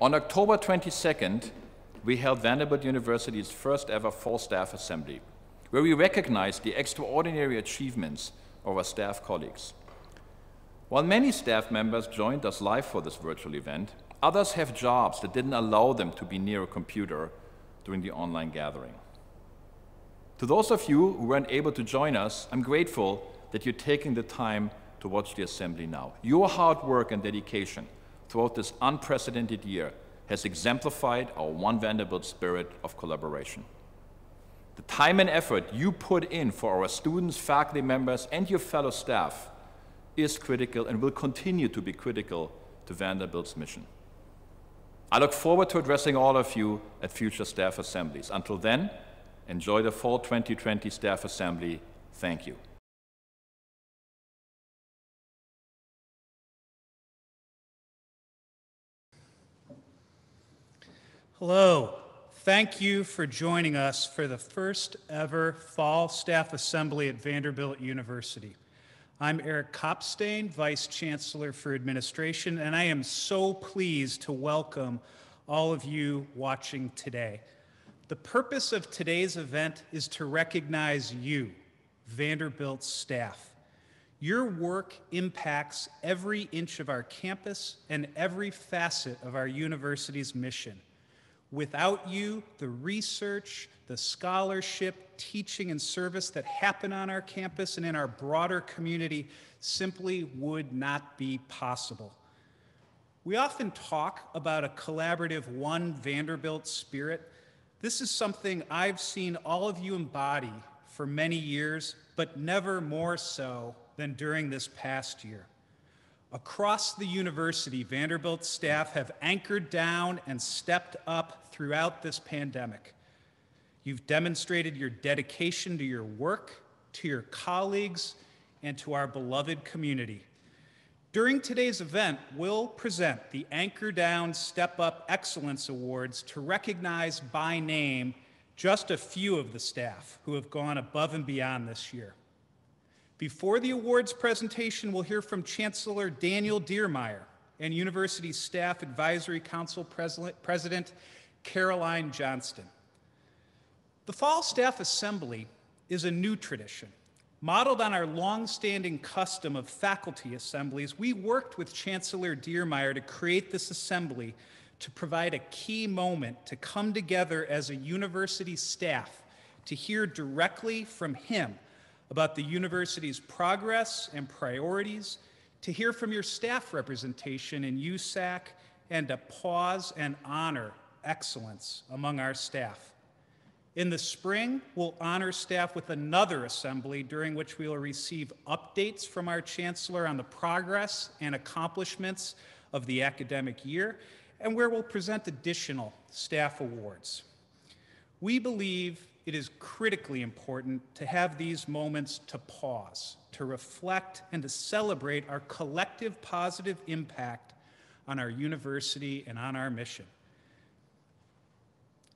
On October 22nd, we held Vanderbilt University's first ever fall staff assembly, where we recognized the extraordinary achievements of our staff colleagues. While many staff members joined us live for this virtual event, others have jobs that didn't allow them to be near a computer during the online gathering. To those of you who weren't able to join us, I'm grateful that you're taking the time to watch the assembly now. Your hard work and dedication throughout this unprecedented year has exemplified our One Vanderbilt spirit of collaboration. The time and effort you put in for our students, faculty members, and your fellow staff is critical and will continue to be critical to Vanderbilt's mission. I look forward to addressing all of you at future staff assemblies. Until then, enjoy the fall 2020 staff assembly. Thank you. Hello. Thank you for joining us for the first ever Fall Staff Assembly at Vanderbilt University. I'm Eric Kopstain, Vice Chancellor for Administration, and I am so pleased to welcome all of you watching today. The purpose of today's event is to recognize you, Vanderbilt staff. Your work impacts every inch of our campus and every facet of our university's mission. Without you, the research, the scholarship, teaching, and service that happen on our campus and in our broader community simply would not be possible. We often talk about a collaborative One Vanderbilt spirit. This is something I've seen all of you embody for many years, but never more so than during this past year. Across the university, Vanderbilt staff have anchored down and stepped up throughout this pandemic. You've demonstrated your dedication to your work, to your colleagues, and to our beloved community. During today's event, we'll present the Anchor Down Step Up Excellence Awards to recognize by name just a few of the staff who have gone above and beyond this year. Before the awards presentation, we'll hear from Chancellor Daniel Diermeier and University Staff Advisory Council President Caroline Johnston. The Fall Staff Assembly is a new tradition. Modeled on our long-standing custom of faculty assemblies, we worked with Chancellor Diermeier to create this assembly to provide a key moment to come together as a university staff to hear directly from him about the university's progress and priorities, to hear from your staff representation in USAC, and to pause and honor excellence among our staff. In the spring, we'll honor staff with another assembly during which we will receive updates from our chancellor on the progress and accomplishments of the academic year, and where we'll present additional staff awards. We believe it is critically important to have these moments to pause, to reflect, and to celebrate our collective positive impact on our university and on our mission.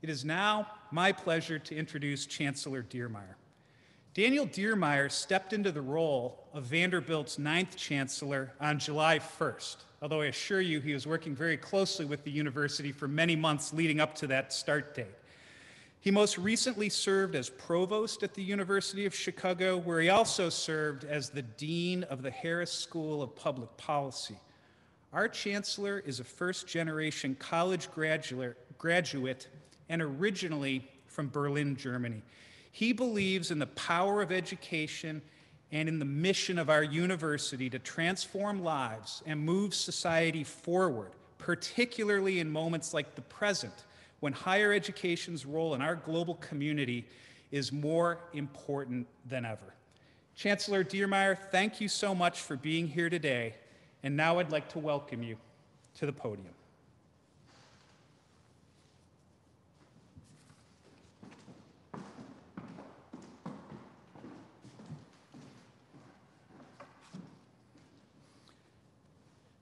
It is now my pleasure to introduce Chancellor Diermeier. Daniel Diermeier stepped into the role of Vanderbilt's ninth chancellor on July 1st, although I assure you he was working very closely with the university for many months leading up to that start date. He most recently served as provost at the University of Chicago, where he also served as the dean of the Harris School of Public Policy. Our chancellor is a first generation college graduate, graduate and originally from Berlin, Germany. He believes in the power of education and in the mission of our university to transform lives and move society forward, particularly in moments like the present when higher education's role in our global community is more important than ever. Chancellor Diermeier, thank you so much for being here today. And now I'd like to welcome you to the podium.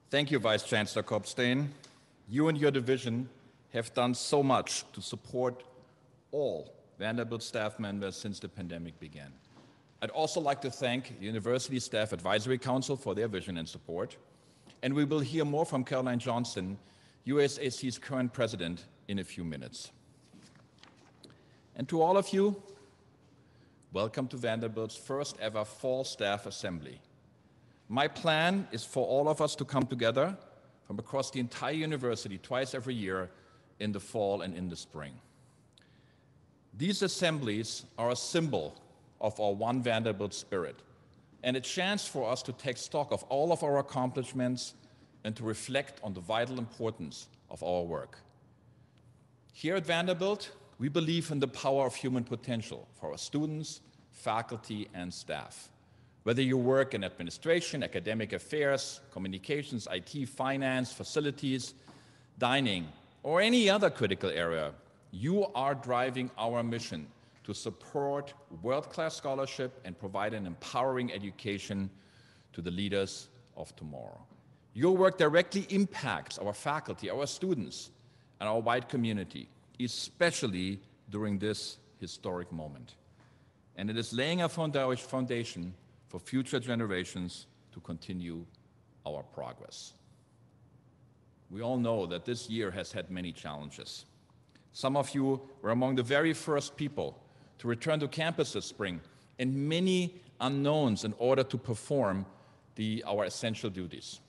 Thank you, Vice Chancellor Kopstain. You and your division have done so much to support all Vanderbilt staff members since the pandemic began. I'd also like to thank the University Staff Advisory Council for their vision and support. And we will hear more from Caroline Johnston, USAC's current president, in a few minutes. And to all of you, welcome to Vanderbilt's first ever fall staff assembly. My plan is for all of us to come together from across the entire university twice every year in the fall and in the spring. These assemblies are a symbol of our One Vanderbilt spirit and a chance for us to take stock of all of our accomplishments and to reflect on the vital importance of our work. Here at Vanderbilt, we believe in the power of human potential for our students, faculty, and staff. Whether you work in administration, academic affairs, communications, IT, finance, facilities, dining, or any other critical area, you are driving our mission to support world-class scholarship and provide an empowering education to the leaders of tomorrow. Your work directly impacts our faculty, our students, and our wide community, especially during this historic moment. And it is laying a foundation for future generations to continue our progress. We all know that this year has had many challenges. Some of you were among the very first people to return to campus this spring, and many unknowns in order to perform the, our essential duties.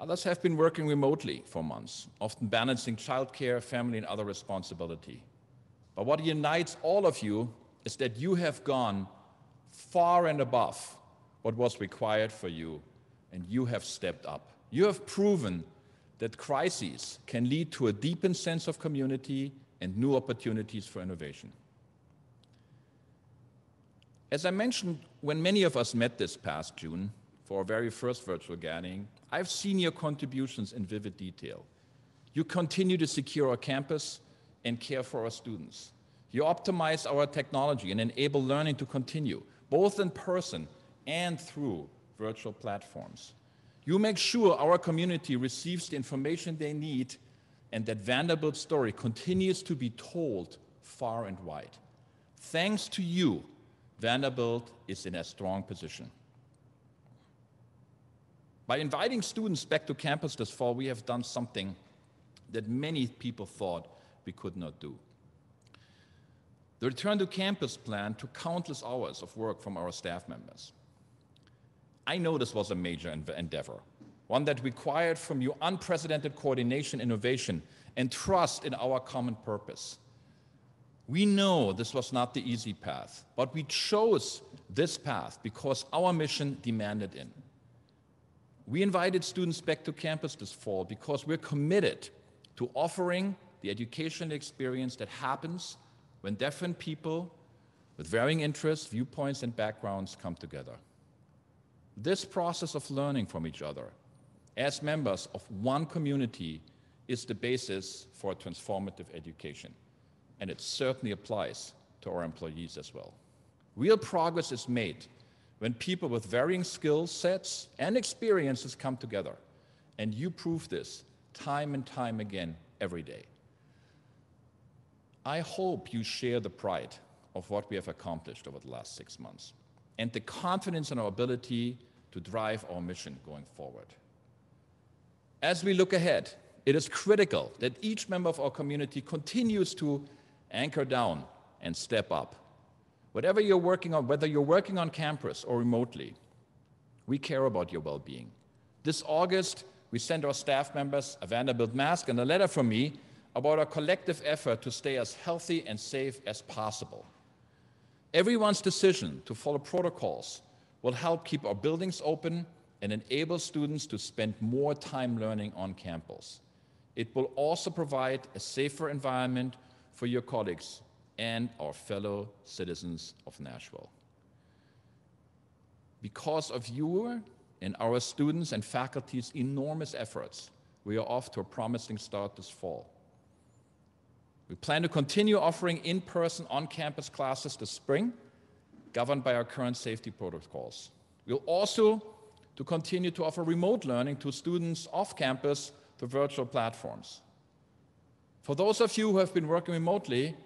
Others have been working remotely for months, often balancing childcare, family, and other responsibility. But what unites all of you is that you have gone far and above what was required for you, and you have stepped up. You have proven that crises can lead to a deepened sense of community and new opportunities for innovation. As I mentioned, when many of us met this past June for our very first virtual gathering, I've seen your contributions in vivid detail. You continue to secure our campus and care for our students. You optimize our technology and enable learning to continue, both in person and through virtual platforms. You make sure our community receives the information they need and that Vanderbilt's story continues to be told far and wide. Thanks to you, Vanderbilt is in a strong position. By inviting students back to campus this fall, we have done something that many people thought we could not do. The return to campus plan took countless hours of work from our staff members. I know this was a major endeavor, one that required from you unprecedented coordination, innovation, and trust in our common purpose. We know this was not the easy path, but we chose this path because our mission demanded it. We invited students back to campus this fall because we're committed to offering the educational experience that happens when different people with varying interests, viewpoints, and backgrounds come together. This process of learning from each other as members of one community is the basis for transformative education. And it certainly applies to our employees as well. Real progress is made when people with varying skill sets and experiences come together. And you prove this time and time again every day. I hope you share the pride of what we have accomplished over the last six months and the confidence in our ability to drive our mission going forward. As we look ahead, it is critical that each member of our community continues to anchor down and step up. Whatever you're working on, whether you're working on campus or remotely, we care about your well being. This August, we sent our staff members a Vanderbilt mask and a letter from me about our collective effort to stay as healthy and safe as possible. Everyone's decision to follow protocols will help keep our buildings open and enable students to spend more time learning on campus. It will also provide a safer environment for your colleagues and our fellow citizens of Nashville. Because of your and our students and faculty's enormous efforts, we are off to a promising start this fall. We plan to continue offering in-person on-campus classes this spring, governed by our current safety protocols. We'll also to continue to offer remote learning to students off campus through virtual platforms. For those of you who have been working remotely,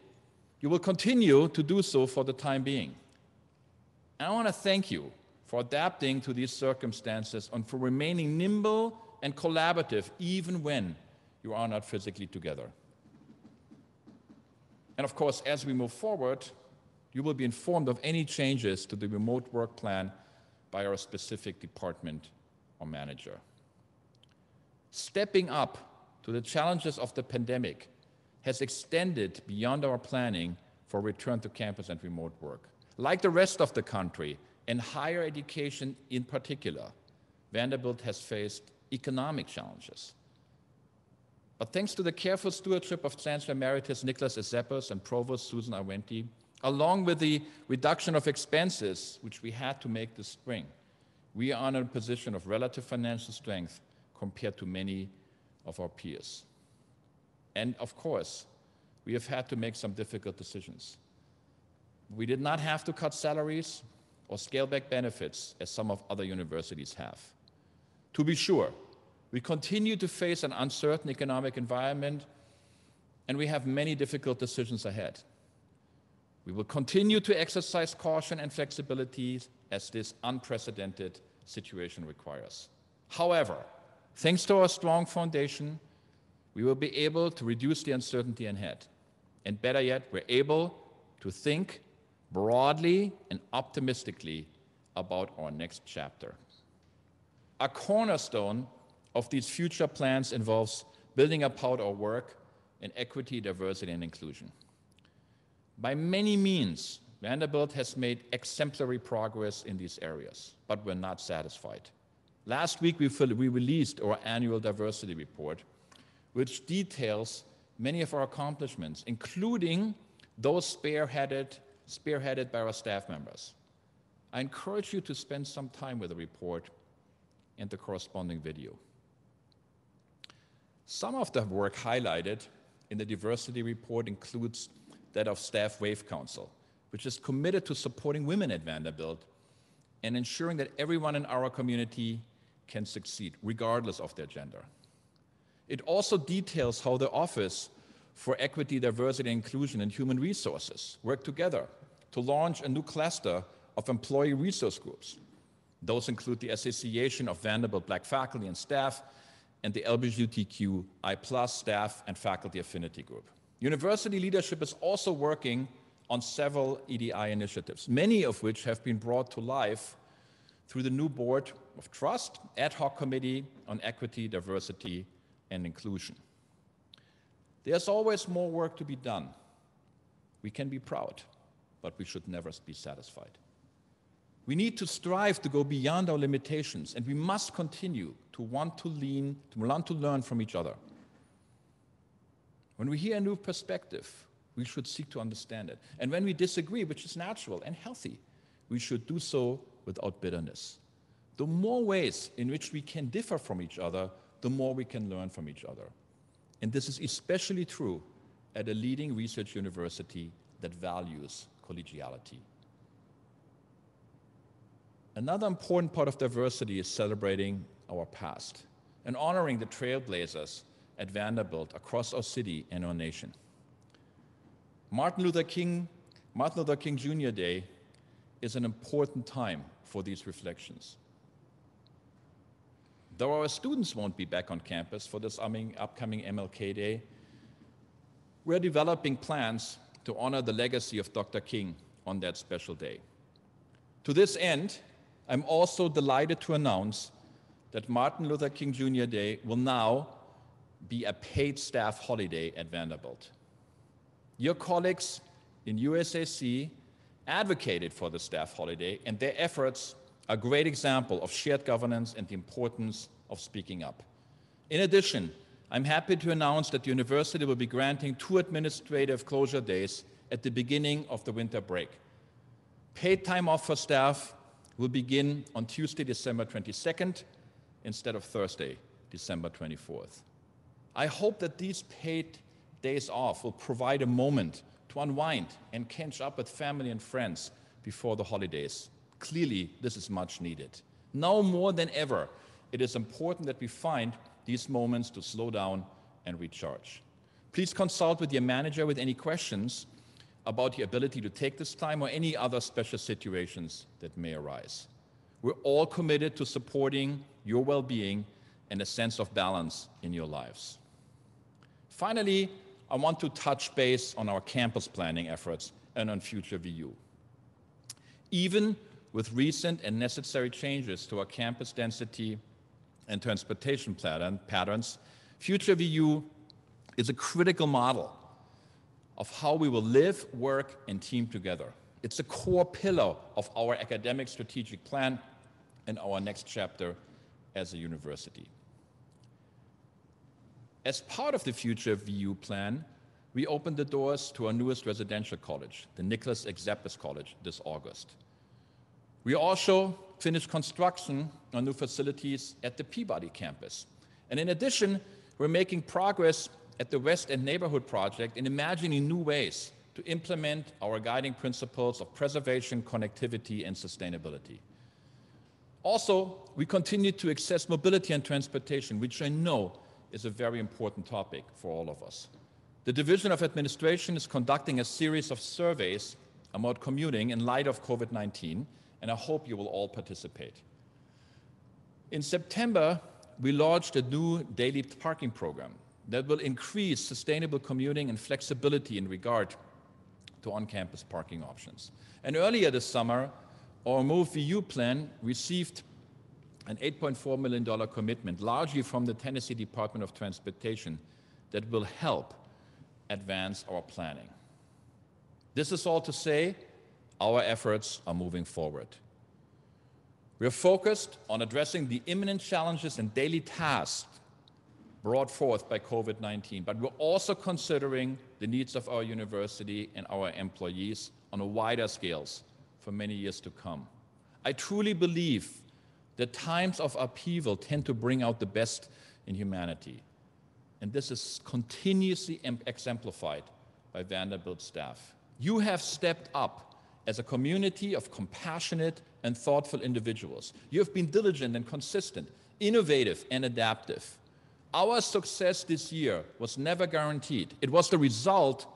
you will continue to do so for the time being. And I want to thank you for adapting to these circumstances and for remaining nimble and collaborative even when you are not physically together. And of course, as we move forward, you will be informed of any changes to the remote work plan by our specific department or manager. Stepping up to the challenges of the pandemic has extended beyond our planning for return to campus and remote work. Like the rest of the country, and higher education in particular, Vanderbilt has faced economic challenges. But thanks to the careful stewardship of Chancellor Emeritus Nicholas S. Zeppos and Provost Susan R. Wente, along with the reduction of expenses, which we had to make this spring, we are in a position of relative financial strength compared to many of our peers. And of course, we have had to make some difficult decisions. We did not have to cut salaries or scale back benefits as some of other universities have. To be sure, we continue to face an uncertain economic environment and we have many difficult decisions ahead. We will continue to exercise caution and flexibility as this unprecedented situation requires. However, thanks to our strong foundation, we will be able to reduce the uncertainty ahead. And better yet, we're able to think broadly and optimistically about our next chapter. A cornerstone of these future plans involves building upon our work in equity, diversity, and inclusion. By many means, Vanderbilt has made exemplary progress in these areas, but we're not satisfied. Last week, we, we released our annual diversity report, which details many of our accomplishments, including those spearheaded, spearheaded by our staff members. I encourage you to spend some time with the report and the corresponding video. Some of the work highlighted in the diversity report includes that of Staff Wave Council, which is committed to supporting women at Vanderbilt and ensuring that everyone in our community can succeed, regardless of their gender. It also details how the Office for Equity, Diversity, Inclusion, and Human Resources work together to launch a new cluster of employee resource groups. Those include the Association of Vanderbilt Black Faculty and Staff and the LGBTQI Plus staff and faculty affinity group. University leadership is also working on several EDI initiatives, many of which have been brought to life through the new Board of Trust Ad Hoc Committee on Equity, Diversity, and inclusion. There's always more work to be done. We can be proud, but we should never be satisfied. We need to strive to go beyond our limitations, and we must continue to want to lean, to want to learn from each other. When we hear a new perspective, we should seek to understand it. And when we disagree, which is natural and healthy, we should do so without bitterness. The more ways in which we can differ from each other, the more we can learn from each other. And this is especially true at a leading research university that values collegiality. Another important part of diversity is celebrating our past and honoring the trailblazers at Vanderbilt across our city and our nation. Martin Luther King, Martin Luther King Jr. Day is an important time for these reflections. Though our students won't be back on campus for this upcoming MLK Day, we're developing plans to honor the legacy of Dr. King on that special day. To this end, I'm also delighted to announce that Martin Luther King Jr. Day will now be a paid staff holiday at Vanderbilt. Your colleagues in USAC advocated for the staff holiday, and their efforts are a great example of shared governance and the importance of speaking up. In addition, I'm happy to announce that the university will be granting two administrative closure days at the beginning of the winter break. Paid time off for staff will begin on Tuesday, December 22nd, instead of Thursday, December 24th. I hope that these paid days off will provide a moment to unwind and catch up with family and friends before the holidays. Clearly, this is much needed. Now more than ever, it is important that we find these moments to slow down and recharge. Please consult with your manager with any questions about your ability to take this time or any other special situations that may arise. We're all committed to supporting your well being and a sense of balance in your lives. Finally, I want to touch base on our campus planning efforts and on future VU. Even with recent and necessary changes to our campus density and transportation pattern, patterns, Future VU is a critical model of how we will live, work, and team together. It's a core pillar of our academic strategic plan and our next chapter as a university. As part of the Future VU plan, we opened the doors to our newest residential college, the Nicholas S. Zeppos College, this August. We also finished construction on new facilities at the Peabody campus. And in addition, we're making progress at the West End Neighborhood Project in imagining new ways to implement our guiding principles of preservation, connectivity, and sustainability. Also, we continue to access mobility and transportation, which I know is a very important topic for all of us. The Division of Administration is conducting a series of surveys about commuting in light of COVID 19 and I hope you will all participate. In September, we launched a new daily parking program that will increase sustainable commuting and flexibility in regard to on campus parking options. And earlier this summer, our Move VU plan received an $8.4 million commitment, largely from the Tennessee Department of Transportation, that will help advance our planning. This is all to say our efforts are moving forward. We are focused on addressing the imminent challenges and daily tasks brought forth by COVID 19, but we're also considering the needs of our university and our employees on a wider scales for many years to come. I truly believe that times of upheaval tend to bring out the best in humanity. And this is continuously exemplified by Vanderbilt staff. You have stepped up as a community of compassionate and thoughtful individuals. You have been diligent and consistent, innovative and adaptive. Our success this year was never guaranteed. It was the result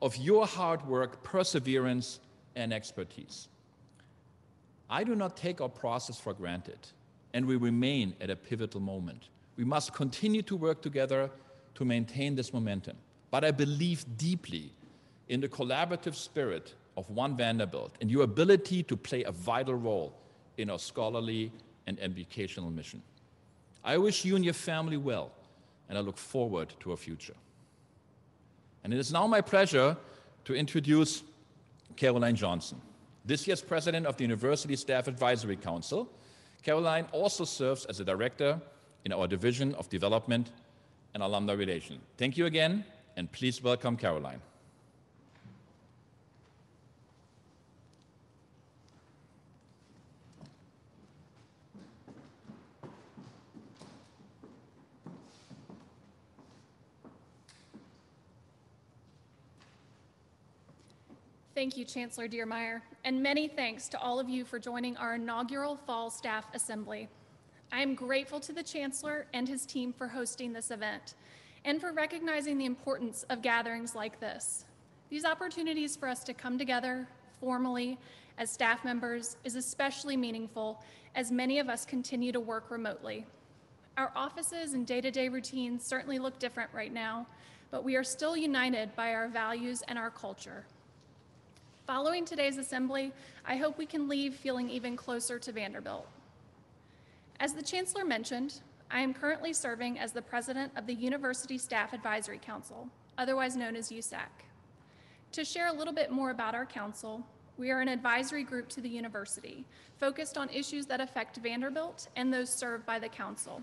of your hard work, perseverance, and expertise. I do not take our process for granted, and we remain at a pivotal moment. We must continue to work together to maintain this momentum. But I believe deeply in the collaborative spirit of One Vanderbilt and your ability to play a vital role in our scholarly and educational mission. I wish you and your family well, and I look forward to our future. And it is now my pleasure to introduce Caroline Johnston, this year's president of the University Staff Advisory Council. Caroline also serves as a director in our Division of Development and Alumni Relations. Thank you again, and please welcome Caroline. Thank you, Chancellor Diermeier, and many thanks to all of you for joining our inaugural Fall Staff Assembly. I am grateful to the Chancellor and his team for hosting this event and for recognizing the importance of gatherings like this. These opportunities for us to come together formally as staff members is especially meaningful as many of us continue to work remotely. Our offices and day-to-day routines certainly look different right now, but we are still united by our values and our culture. Following today's assembly, I hope we can leave feeling even closer to Vanderbilt. As the Chancellor mentioned, I am currently serving as the president of the University Staff Advisory Council, otherwise known as USAC. To share a little bit more about our council, we are an advisory group to the university, focused on issues that affect Vanderbilt and those served by the council.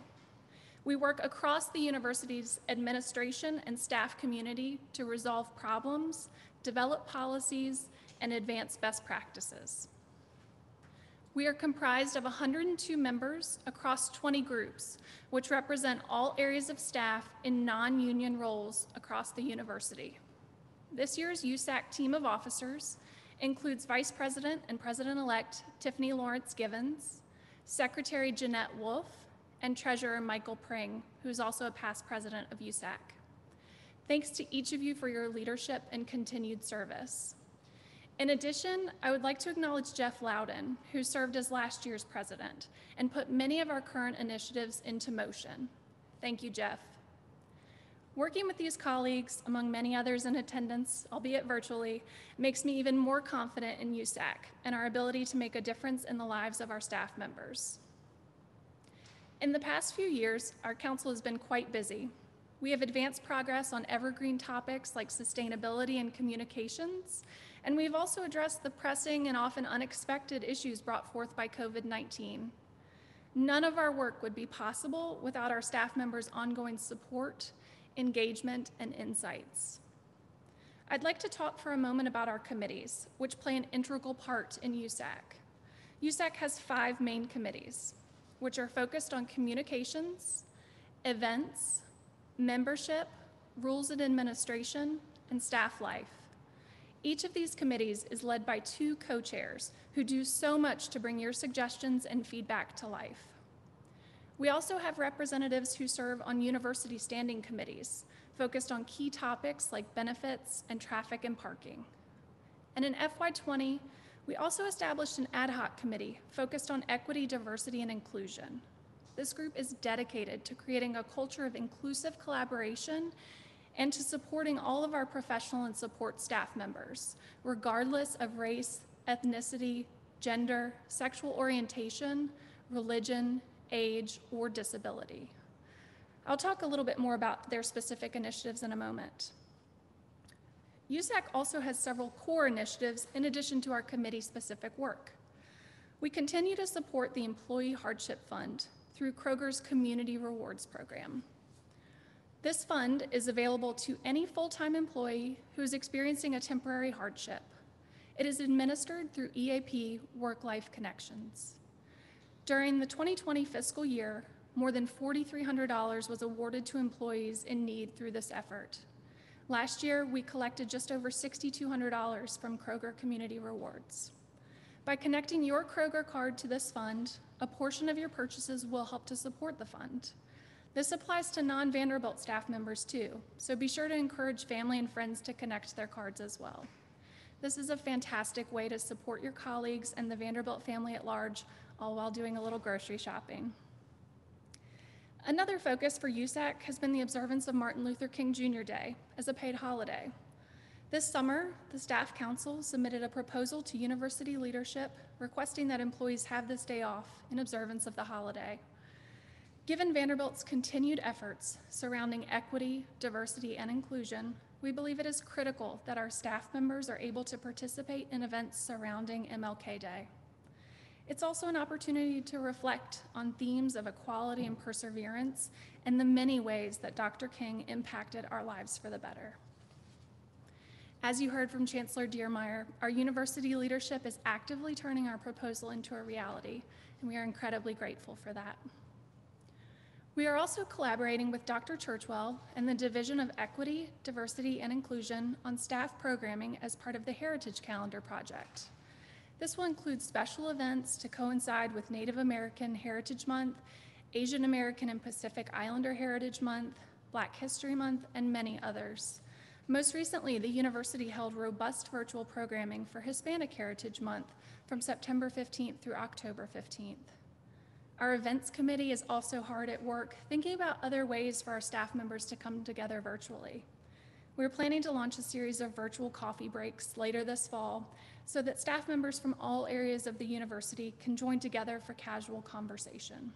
We work across the university's administration and staff community to resolve problems, develop policies, and advance best practices. We are comprised of 102 members across 20 groups, which represent all areas of staff in non-union roles across the university. This year's USAC team of officers includes Vice President and President-elect Tiffany Lawrence Givens, Secretary Jeanette Wolf, and Treasurer Michael Pring, who's also a past president of USAC. Thanks to each of you for your leadership and continued service. In addition, I would like to acknowledge Jeff Loudon, who served as last year's president and put many of our current initiatives into motion. Thank you, Jeff. Working with these colleagues, among many others in attendance, albeit virtually, makes me even more confident in USAC and our ability to make a difference in the lives of our staff members. In the past few years, our council has been quite busy. We have advanced progress on evergreen topics like sustainability and communications, and we've also addressed the pressing and often unexpected issues brought forth by COVID 19. None of our work would be possible without our staff members' ongoing support, engagement, and insights. I'd like to talk for a moment about our committees, which play an integral part in USAC. USAC has five main committees, which are focused on communications, events, membership, rules and administration, and staff life. Each of these committees is led by two co-chairs who do so much to bring your suggestions and feedback to life. We also have representatives who serve on university standing committees focused on key topics like benefits and traffic and parking. And in FY20, we also established an ad hoc committee focused on equity, diversity, and inclusion. This group is dedicated to creating a culture of inclusive collaboration and to supporting all of our professional and support staff members, regardless of race, ethnicity, gender, sexual orientation, religion, age, or disability. I'll talk a little bit more about their specific initiatives in a moment. USAC also has several core initiatives in addition to our committee specific work. We continue to support the Employee Hardship Fund through Kroger's Community Rewards Program. This fund is available to any full time employee who is experiencing a temporary hardship. It is administered through EAP Work Life Connections. During the 2020 fiscal year, more than $4,300 was awarded to employees in need through this effort. Last year, we collected just over $6,200 from Kroger Community Rewards. By connecting your Kroger card to this fund, a portion of your purchases will help to support the fund. This applies to non Vanderbilt staff members too, so be sure to encourage family and friends to connect their cards as well. This is a fantastic way to support your colleagues and the Vanderbilt family at large, all while doing a little grocery shopping. Another focus for USAC has been the observance of Martin Luther King Jr. Day as a paid holiday. This summer, the Staff Council submitted a proposal to university leadership requesting that employees have this day off in observance of the holiday. Given Vanderbilt's continued efforts surrounding equity, diversity, and inclusion, we believe it is critical that our staff members are able to participate in events surrounding MLK Day. It's also an opportunity to reflect on themes of equality and perseverance and the many ways that Dr. King impacted our lives for the better. As you heard from Chancellor Diermeier, our university leadership is actively turning our proposal into a reality, and we are incredibly grateful for that. We are also collaborating with Dr. Churchwell and the Division of Equity, Diversity, and Inclusion on staff programming as part of the Heritage Calendar Project. This will include special events to coincide with Native American Heritage Month, Asian American and Pacific Islander Heritage Month, Black History Month, and many others. Most recently, the university held robust virtual programming for Hispanic Heritage Month from September 15th through October 15th. Our events committee is also hard at work thinking about other ways for our staff members to come together virtually. We're planning to launch a series of virtual coffee breaks later this fall so that staff members from all areas of the university can join together for casual conversation.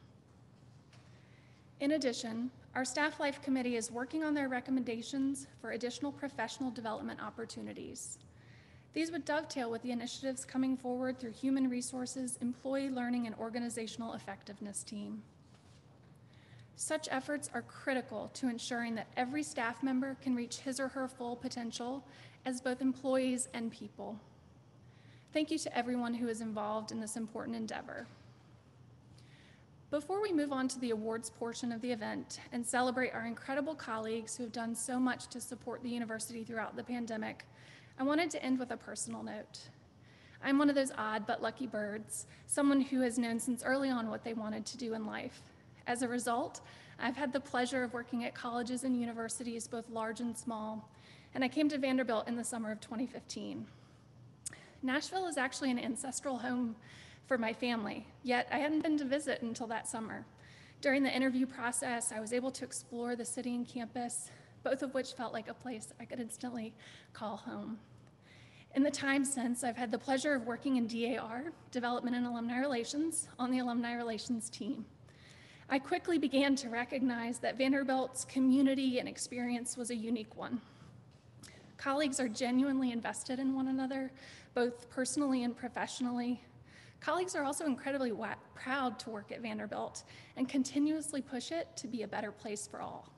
In addition, our Staff Life Committee is working on their recommendations for additional professional development opportunities. These would dovetail with the initiatives coming forward through Human Resources, Employee Learning, and Organizational Effectiveness Team. Such efforts are critical to ensuring that every staff member can reach his or her full potential as both employees and people. Thank you to everyone who is involved in this important endeavor. Before we move on to the awards portion of the event and celebrate our incredible colleagues who have done so much to support the university throughout the pandemic, I wanted to end with a personal note. I'm one of those odd but lucky birds, someone who has known since early on what they wanted to do in life. As a result, I've had the pleasure of working at colleges and universities, both large and small, and I came to Vanderbilt in the summer of 2015. Nashville is actually an ancestral home for my family, yet I hadn't been to visit until that summer. During the interview process, I was able to explore the city and campus, both of which felt like a place I could instantly call home. In the time since, I've had the pleasure of working in DAR, Development and Alumni Relations, on the Alumni Relations team. I quickly began to recognize that Vanderbilt's community and experience was a unique one. Colleagues are genuinely invested in one another, both personally and professionally. Colleagues are also incredibly proud to work at Vanderbilt and continuously push it to be a better place for all.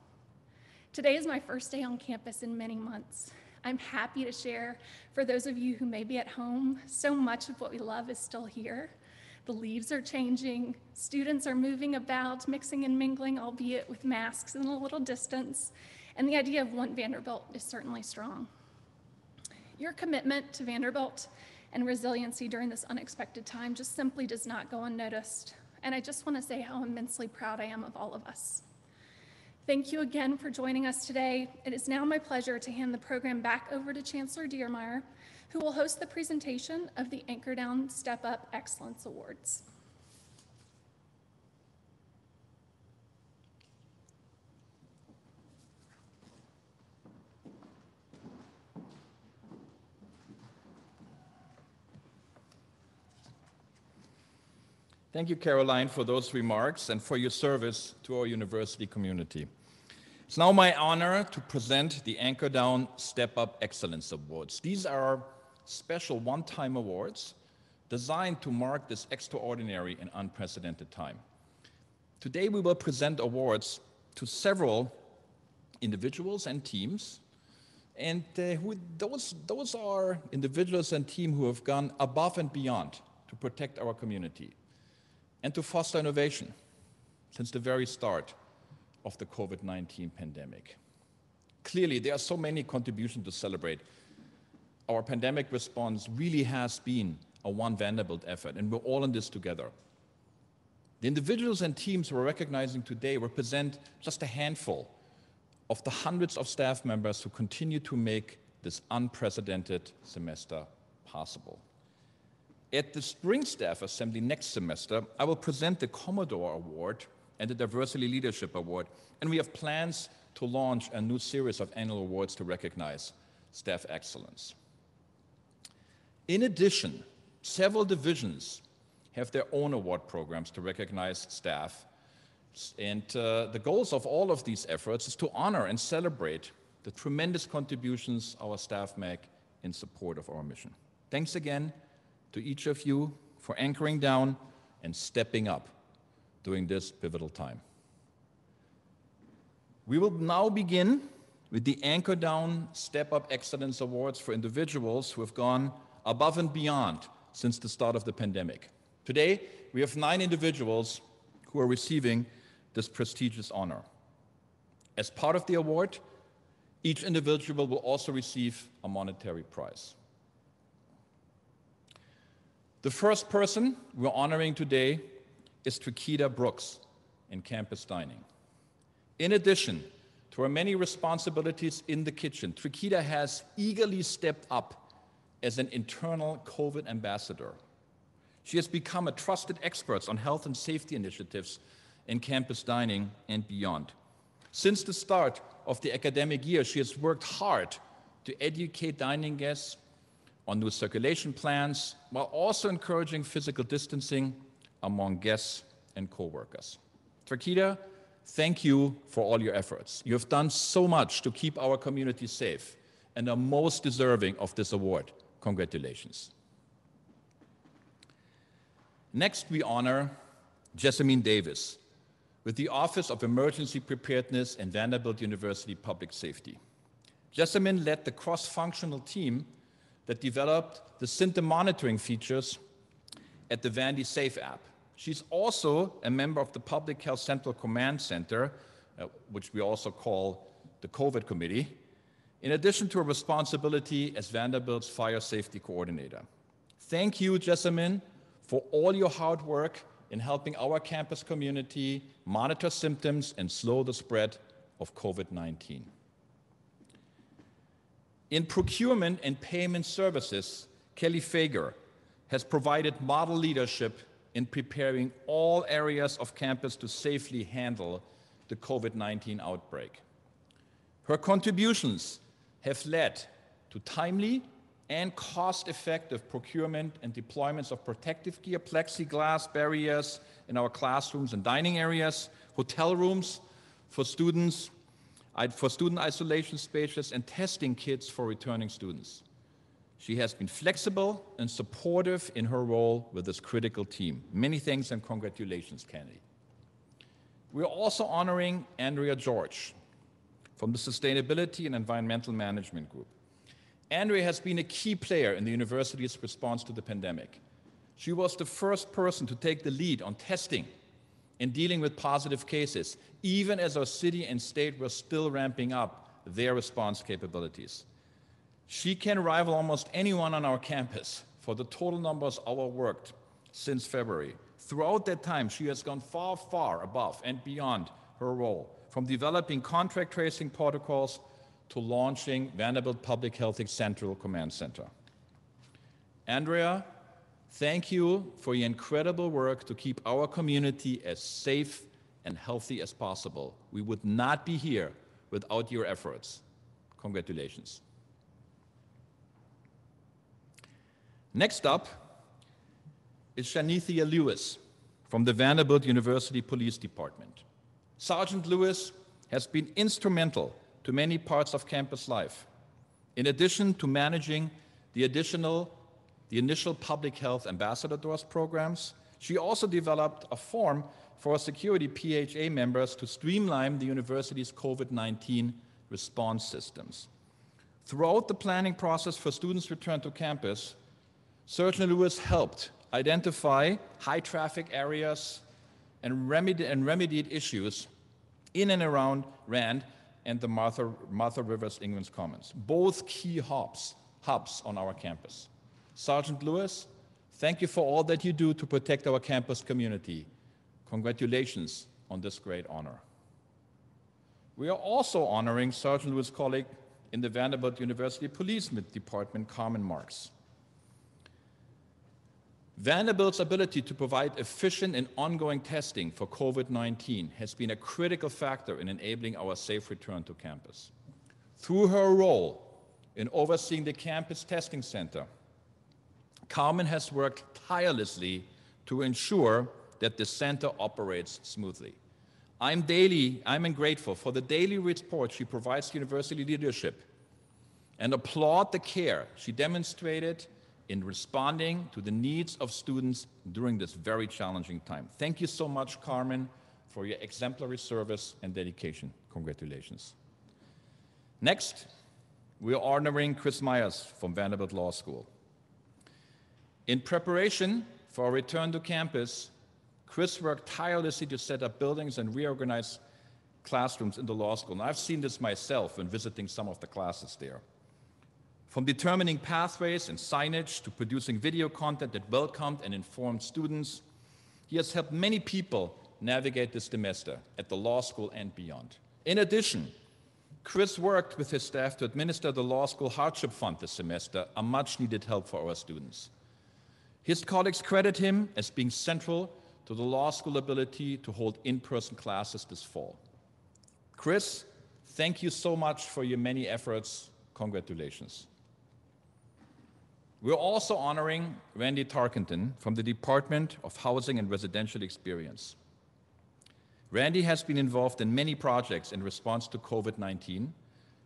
Today is my first day on campus in many months. I'm happy to share, for those of you who may be at home, so much of what we love is still here. The leaves are changing, students are moving about, mixing and mingling, albeit with masks and a little distance, and the idea of One Vanderbilt is certainly strong. Your commitment to Vanderbilt and resiliency during this unexpected time just simply does not go unnoticed. And I just want to say how immensely proud I am of all of us. Thank you again for joining us today. It is now my pleasure to hand the program back over to Chancellor Diermeier, who will host the presentation of the Anchor Down Step Up Excellence Awards. Thank you, Caroline, for those remarks and for your service to our university community. It's now my honor to present the Anchor Down Step Up Excellence Awards. These are special one time awards designed to mark this extraordinary and unprecedented time. Today, we will present awards to several individuals and teams. And uh, who, those, those are individuals and teams who have gone above and beyond to protect our community, and to foster innovation since the very start of the COVID 19 pandemic. Clearly, there are so many contributions to celebrate. Our pandemic response really has been a one Vanderbilt effort, and we're all in this together. The individuals and teams we're recognizing today represent just a handful of the hundreds of staff members who continue to make this unprecedented semester possible. At the Spring Staff Assembly next semester, I will present the Commodore Award and the Diversity Leadership Award, and we have plans to launch a new series of annual awards to recognize staff excellence. In addition, several divisions have their own award programs to recognize staff. And uh, the goals of all of these efforts is to honor and celebrate the tremendous contributions our staff make in support of our mission. Thanks again to each of you for anchoring down and stepping up during this pivotal time. We will now begin with the Anchor Down Step Up Excellence Awards for individuals who have gone above and beyond since the start of the pandemic. Today, we have nine individuals who are receiving this prestigious honor. As part of the award, each individual will also receive a monetary prize. The first person we're honoring today is Trakita Brooks in campus dining. In addition to her many responsibilities in the kitchen, Trakita has eagerly stepped up as an internal COVID ambassador. She has become a trusted expert on health and safety initiatives in campus dining and beyond. Since the start of the academic year, she has worked hard to educate dining guests on new circulation plans, while also encouraging physical distancing among guests and coworkers. Trakita, thank you for all your efforts. You have done so much to keep our community safe and are most deserving of this award. Congratulations. Next, we honor Jessamine Davis with the Office of Emergency Preparedness and Vanderbilt University Public Safety. Jessamine led the cross functional team that developed the symptom monitoring features at the Vandy Safe app. She's also a member of the Public Health Central Command Center, uh, which we also call the COVID Committee, in addition to her responsibility as Vanderbilt's fire safety coordinator. Thank you, Jessamine, for all your hard work in helping our campus community monitor symptoms and slow the spread of COVID 19. In procurement and payment services, Kelly Fager, has provided model leadership in preparing all areas of campus to safely handle the COVID 19 outbreak. Her contributions have led to timely and cost effective procurement and deployments of protective gear, plexiglass barriers in our classrooms and dining areas, hotel rooms for students, for student isolation spaces, and testing kits for returning students. She has been flexible and supportive in her role with this critical team. Many thanks and congratulations, Kennedy. We're also honoring Andrea George from the Sustainability and Environmental Management Group. Andrea has been a key player in the university's response to the pandemic. She was the first person to take the lead on testing and dealing with positive cases, even as our city and state were still ramping up their response capabilities. She can rival almost anyone on our campus for the total numbers of worked since February. Throughout that time, she has gone far, far above and beyond her role, from developing contract tracing protocols to launching Vanderbilt Public Health Central Command Center. Andrea, thank you for your incredible work to keep our community as safe and healthy as possible. We would not be here without your efforts. Congratulations. Next up is Shanithia Lewis from the Vanderbilt University Police Department. Sergeant Lewis has been instrumental to many parts of campus life. In addition to managing the additional the initial public health ambassadors programs, she also developed a form for security PHA members to streamline the university's COVID-19 response systems. Throughout the planning process for students' return to campus, Sergeant Lewis helped identify high traffic areas and, and remedied issues in and around Rand and the Martha, Martha Rivers Ingram Commons, both key hubs, hubs on our campus. Sergeant Lewis, thank you for all that you do to protect our campus community. Congratulations on this great honor. We are also honoring Sergeant Lewis' colleague in the Vanderbilt University Police Department, Carmen Marks. Vanderbilt's ability to provide efficient and ongoing testing for COVID 19 has been a critical factor in enabling our safe return to campus. Through her role in overseeing the campus testing center, Carmen has worked tirelessly to ensure that the center operates smoothly. I'm daily, I'm grateful for the daily report she provides to university leadership and applaud the care she demonstrated in responding to the needs of students during this very challenging time. Thank you so much, Carmen, for your exemplary service and dedication. Congratulations. Next, we are honoring Chris Myers from Vanderbilt Law School. In preparation for our return to campus, Chris worked tirelessly to set up buildings and reorganize classrooms in the law school. And I've seen this myself when visiting some of the classes there. From determining pathways and signage to producing video content that welcomed and informed students, he has helped many people navigate this semester at the law school and beyond. In addition, Chris worked with his staff to administer the Law School Hardship Fund this semester, a much needed help for our students. His colleagues credit him as being central to the law school ability to hold in person classes this fall. Chris, thank you so much for your many efforts. Congratulations. We're also honoring Randy Tarkenton from the Department of Housing and Residential Experience. Randy has been involved in many projects in response to COVID 19,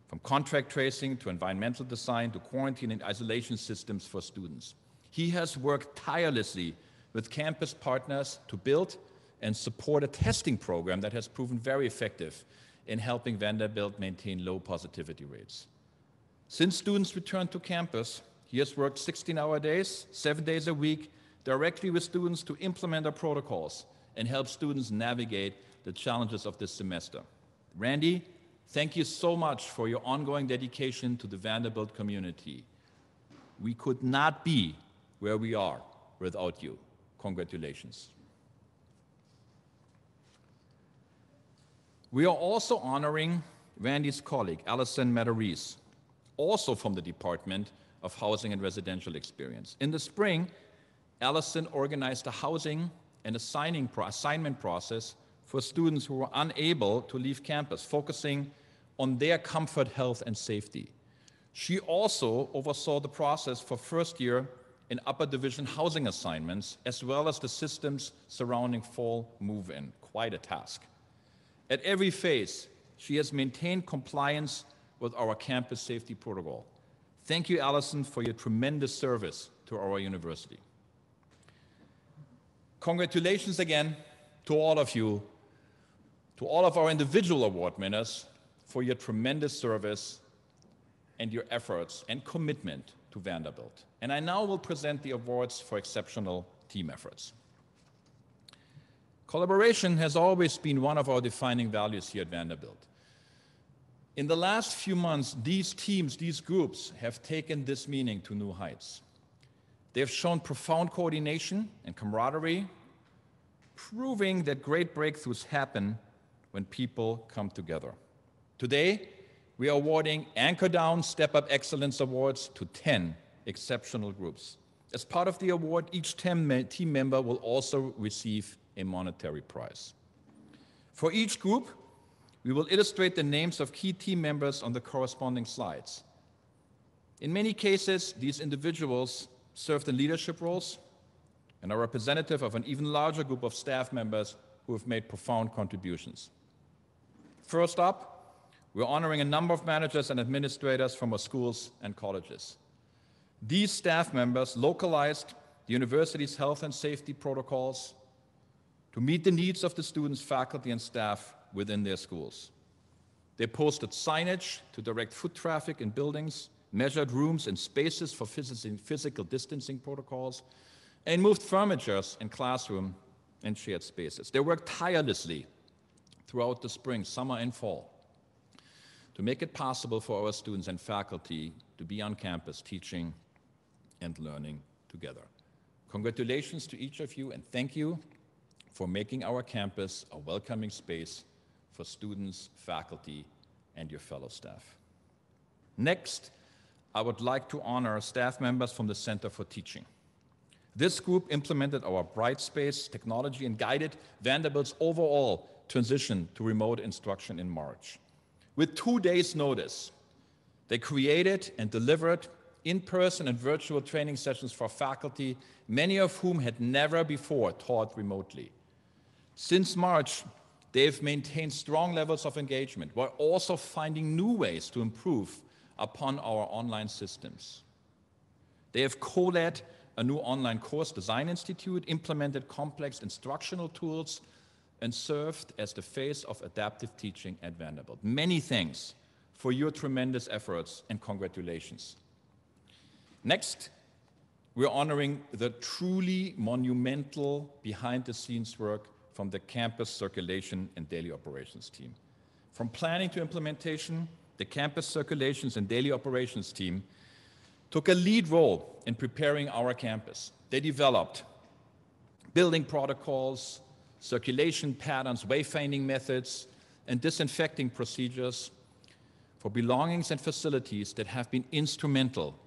from contract tracing to environmental design to quarantine and isolation systems for students. He has worked tirelessly with campus partners to build and support a testing program that has proven very effective in helping Vanderbilt maintain low positivity rates. Since students returned to campus, he has worked 16 hour days, seven days a week, directly with students to implement our protocols and help students navigate the challenges of this semester. Randy, thank you so much for your ongoing dedication to the Vanderbilt community. We could not be where we are without you. Congratulations. We are also honoring Randy's colleague, Alison Matarese, also from the Department of housing and residential experience. In the spring, Allison organized a housing and assigning pro- assignment process for students who were unable to leave campus, focusing on their comfort, health, and safety. She also oversaw the process for first year and upper division housing assignments, as well as the systems surrounding fall move in. Quite a task. At every phase, she has maintained compliance with our campus safety protocol. Thank you, Allison, for your tremendous service to our university. Congratulations again to all of you, to all of our individual award winners for your tremendous service and your efforts and commitment to Vanderbilt. And I now will present the awards for exceptional team efforts. Collaboration has always been one of our defining values here at Vanderbilt. In the last few months, these teams, these groups have taken this meaning to new heights. They have shown profound coordination and camaraderie, proving that great breakthroughs happen when people come together. Today, we are awarding Anchor Down Step Up Excellence Awards to 10 exceptional groups. As part of the award, each team member will also receive a monetary prize. For each group, we will illustrate the names of key team members on the corresponding slides. In many cases, these individuals served in leadership roles and are representative of an even larger group of staff members who have made profound contributions. First up, we're honoring a number of managers and administrators from our schools and colleges. These staff members localized the university's health and safety protocols to meet the needs of the students, faculty, and staff within their schools. They posted signage to direct foot traffic in buildings, measured rooms and spaces for physical distancing protocols, and moved furniture in classroom and shared spaces. They worked tirelessly throughout the spring, summer, and fall to make it possible for our students and faculty to be on campus teaching and learning together. Congratulations to each of you and thank you for making our campus a welcoming space for students, faculty, and your fellow staff. Next, I would like to honor staff members from the Center for Teaching. This group implemented our Brightspace technology and guided Vanderbilt's overall transition to remote instruction in March. With two days' notice, they created and delivered in person and virtual training sessions for faculty, many of whom had never before taught remotely. Since March, they've maintained strong levels of engagement while also finding new ways to improve upon our online systems. They have co led a new online course design institute, implemented complex instructional tools and served as the face of adaptive teaching at Vanderbilt. Many thanks for your tremendous efforts and congratulations. Next, we're honoring the truly monumental behind the scenes work from the campus circulation and daily operations team. From planning to implementation, the campus circulations and daily operations team took a lead role in preparing our campus. They developed building protocols, circulation patterns, wayfinding methods, and disinfecting procedures for belongings and facilities that have been instrumental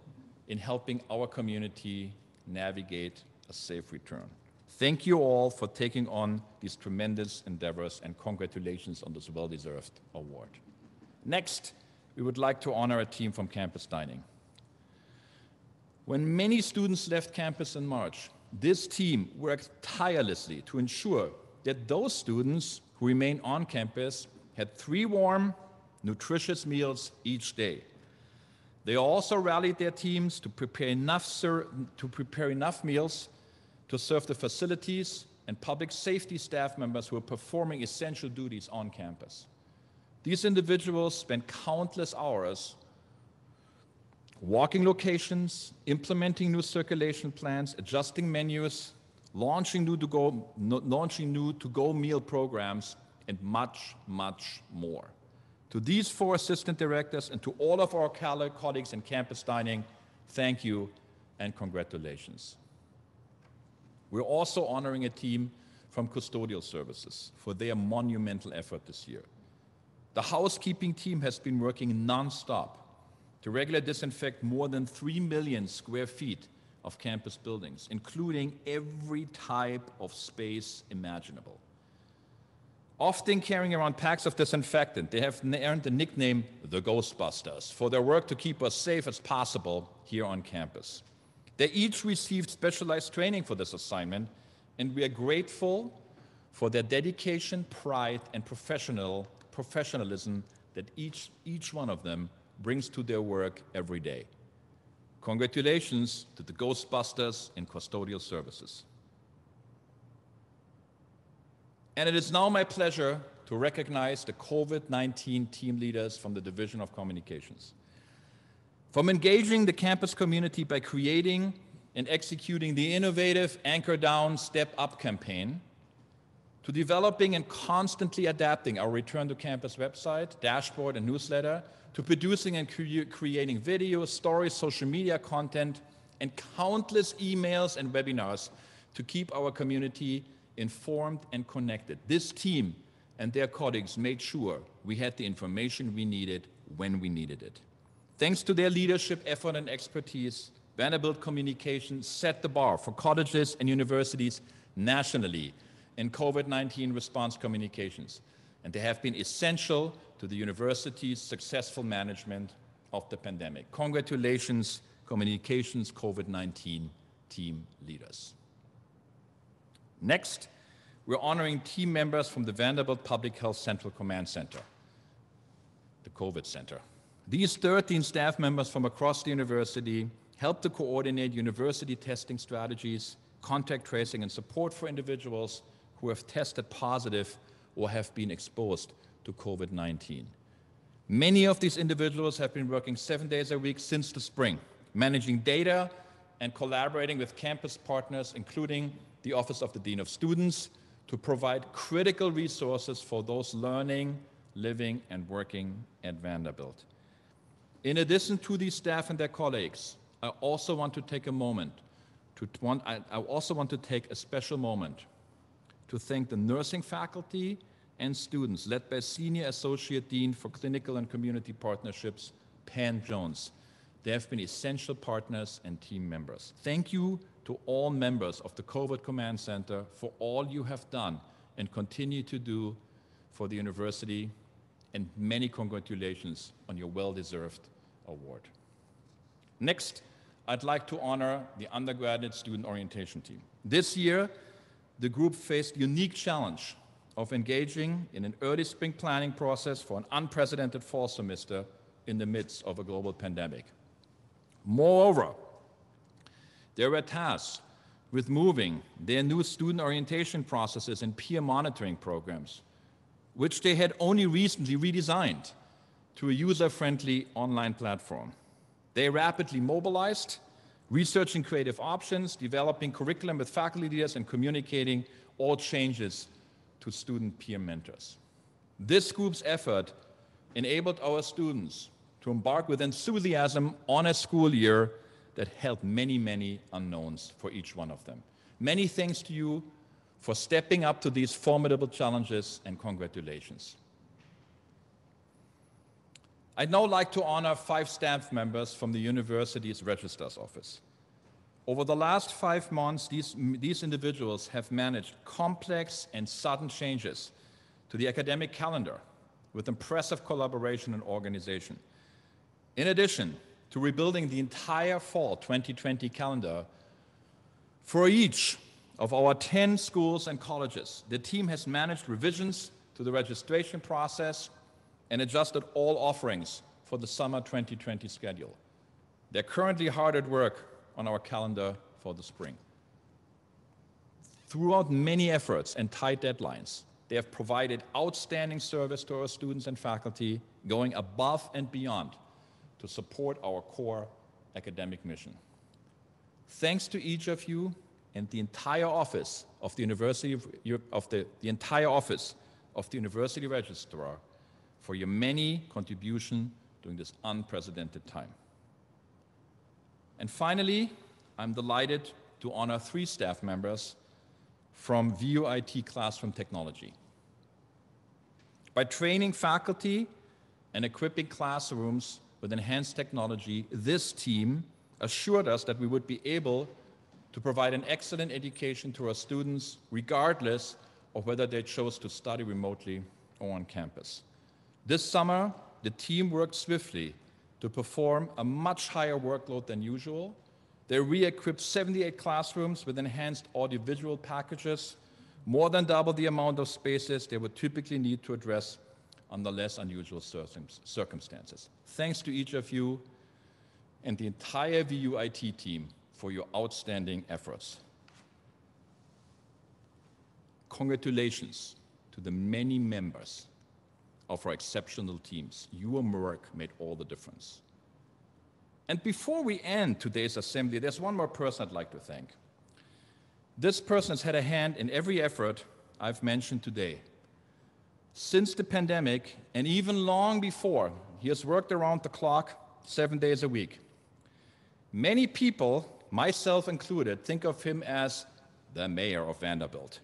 in helping our community navigate a safe return. Thank you all for taking on these tremendous endeavors and congratulations on this well deserved award. Next, we would like to honor a team from campus dining. When many students left campus in March, this team worked tirelessly to ensure that those students who remain on campus had three warm, nutritious meals each day. They also rallied their teams to prepare enough, to prepare enough meals to serve the facilities and public safety staff members who are performing essential duties on campus. These individuals spent countless hours walking locations, implementing new circulation plans, adjusting menus, launching new to go, launching new to go meal programs, and much, much more. To these four assistant directors and to all of our colleagues in campus dining, thank you and congratulations. We're also honoring a team from custodial services for their monumental effort this year. The housekeeping team has been working nonstop to regularly disinfect more than 3 million square feet of campus buildings, including every type of space imaginable. Often carrying around packs of disinfectant, they have earned the nickname the Ghostbusters for their work to keep us safe as possible here on campus. They each received specialized training for this assignment, and we are grateful for their dedication, pride, and professional, professionalism that each, each one of them brings to their work every day. Congratulations to the Ghostbusters in custodial services. And it is now my pleasure to recognize the COVID 19 team leaders from the Division of Communications. From engaging the campus community by creating and executing the innovative Anchor Down Step Up campaign, to developing and constantly adapting our Return to Campus website, dashboard, and newsletter, to producing and cre- creating videos, stories, social media content, and countless emails and webinars to keep our community informed and connected. This team and their colleagues made sure we had the information we needed when we needed it. Thanks to their leadership, effort, and expertise, Vanderbilt Communications set the bar for colleges and universities nationally in COVID 19 response communications, and they have been essential to the university's successful management of the pandemic. Congratulations, Communications COVID 19 team leaders. Next, we're honoring team members from the Vanderbilt Public Health Central Command Center, the COVID Center. These 13 staff members from across the university help to coordinate university testing strategies, contact tracing, and support for individuals who have tested positive or have been exposed to COVID 19. Many of these individuals have been working seven days a week since the spring, managing data and collaborating with campus partners, including the Office of the Dean of Students, to provide critical resources for those learning, living, and working at Vanderbilt. In addition to these staff and their colleagues, I also want to take a moment to want, I, also want to take a special moment to thank the nursing faculty and students led by Senior Associate Dean for Clinical and Community Partnerships, Pam Jones. They have been essential partners and team members. Thank you to all members of the COVID Command Center for all you have done and continue to do for the university, and many congratulations on your well deserved award. Next, I'd like to honor the undergraduate student orientation team. This year, the group faced unique challenge of engaging in an early spring planning process for an unprecedented fall semester in the midst of a global pandemic. Moreover, they were tasked with moving their new student orientation processes and peer monitoring programs, which they had only recently redesigned to a user friendly online platform. They rapidly mobilized, researching creative options, developing curriculum with faculty leaders, and communicating all changes to student peer mentors. This group's effort enabled our students to embark with enthusiasm on a school year that held many, many unknowns for each one of them. Many thanks to you for stepping up to these formidable challenges and congratulations. I'd now like to honor five staff members from the university's registrar's office. Over the last five months, these, these individuals have managed complex and sudden changes to the academic calendar with impressive collaboration and organization. In addition to rebuilding the entire fall 2020 calendar for each of our 10 schools and colleges, the team has managed revisions to the registration process and adjusted all offerings for the summer 2020 schedule. They're currently hard at work on our calendar for the spring. Throughout many efforts and tight deadlines, they have provided outstanding service to our students and faculty, going above and beyond to support our core academic mission. Thanks to each of you and the entire office of the University of, of the, the entire office of the University Registrar for your many contributions during this unprecedented time. And finally, I'm delighted to honor three staff members from VUIT Classroom Technology. By training faculty and equipping classrooms with enhanced technology, this team assured us that we would be able to provide an excellent education to our students, regardless of whether they chose to study remotely or on campus. This summer, the team worked swiftly to perform a much higher workload than usual. They re-equipped 78 classrooms with enhanced audiovisual packages, more than double the amount of spaces they would typically need to address under less unusual circumstances. Thanks to each of you and the entire VUIT team for your outstanding efforts. Congratulations to the many members of our exceptional teams. Your work made all the difference. And before we end today's assembly, there's one more person I'd like to thank. This person has had a hand in every effort I've mentioned today. Since the pandemic, and even long before, he has worked around the clock seven days a week. Many people, myself included, think of him as the mayor of Vanderbilt.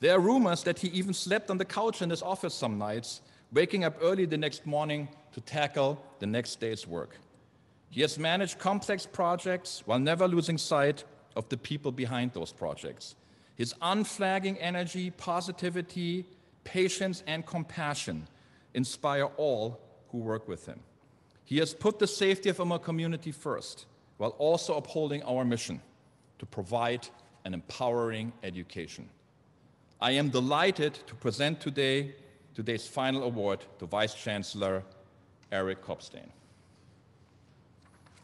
There are rumors that he even slept on the couch in his office some nights, waking up early the next morning to tackle the next day's work. He has managed complex projects while never losing sight of the people behind those projects. His unflagging energy, positivity, patience, and compassion inspire all who work with him. He has put the safety of our community first while also upholding our mission to provide an empowering education. I am delighted to present today today's final award to Vice Chancellor Eric Kopstain.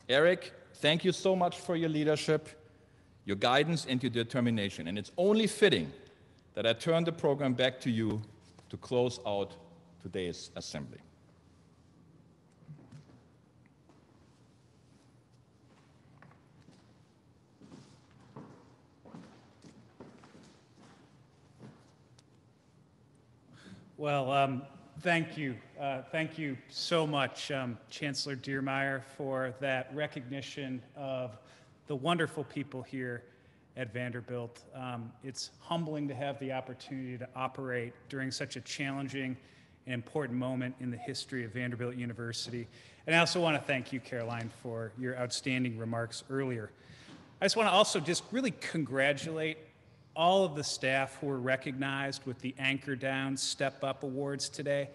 Eric, thank you so much for your leadership, your guidance, and your determination. And it's only fitting that I turn the program back to you to close out today's assembly. Well, um, thank you. Uh, thank you so much, um, Chancellor Diermeier, for that recognition of the wonderful people here at Vanderbilt. Um, it's humbling to have the opportunity to operate during such a challenging and important moment in the history of Vanderbilt University. And I also want to thank you, Caroline, for your outstanding remarks earlier. I just want to also just really congratulate all of the staff who were recognized with the Anchor Down Step Up Awards today.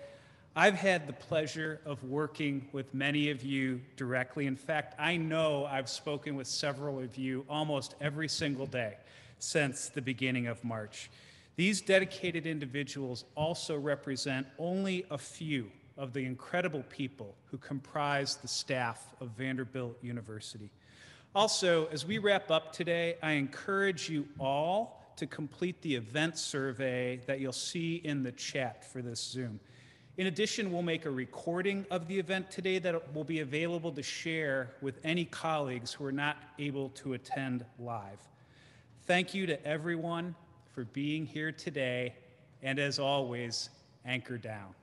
I've had the pleasure of working with many of you directly. In fact, I know I've spoken with several of you almost every single day since the beginning of March. These dedicated individuals also represent only a few of the incredible people who comprise the staff of Vanderbilt University. Also, as we wrap up today, I encourage you all to complete the event survey that you'll see in the chat for this Zoom. In addition, we'll make a recording of the event today that will be available to share with any colleagues who are not able to attend live. Thank you to everyone for being here today, and as always, anchor down.